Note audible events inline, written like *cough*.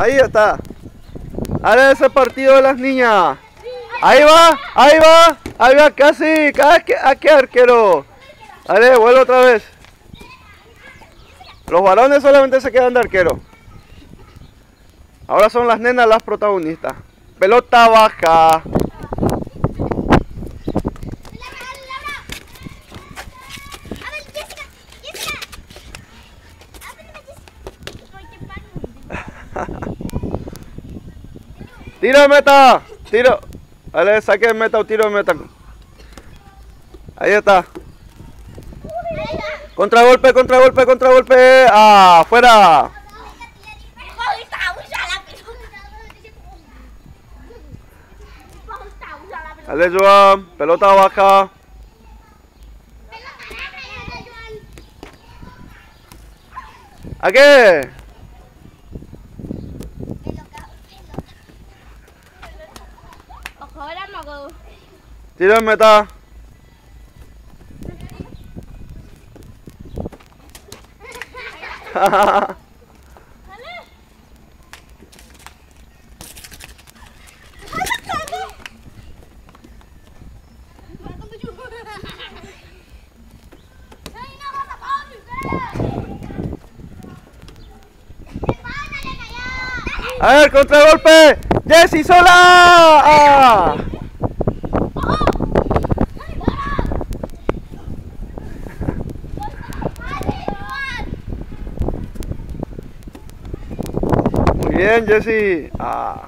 Ahí está. Ahora ese partido de las niñas. Ahí va, ahí va, ahí va casi, casi aquí arquero. Dale, vuelve otra vez. Los varones solamente se quedan de arquero. Ahora son las nenas las protagonistas. Pelota baja. *laughs* *laughs* Tiro de meta, tiro. Dale, saque de meta o tiro de meta. Ahí está. Contragolpe, contragolpe, contragolpe. Ah, afuera. Dale, Joan. Pelota baja. ¿A qué? Tiro en meta. *laughs* A ver, contragolpe. Jessy sola. Ah. Bien, Jessy. Ah.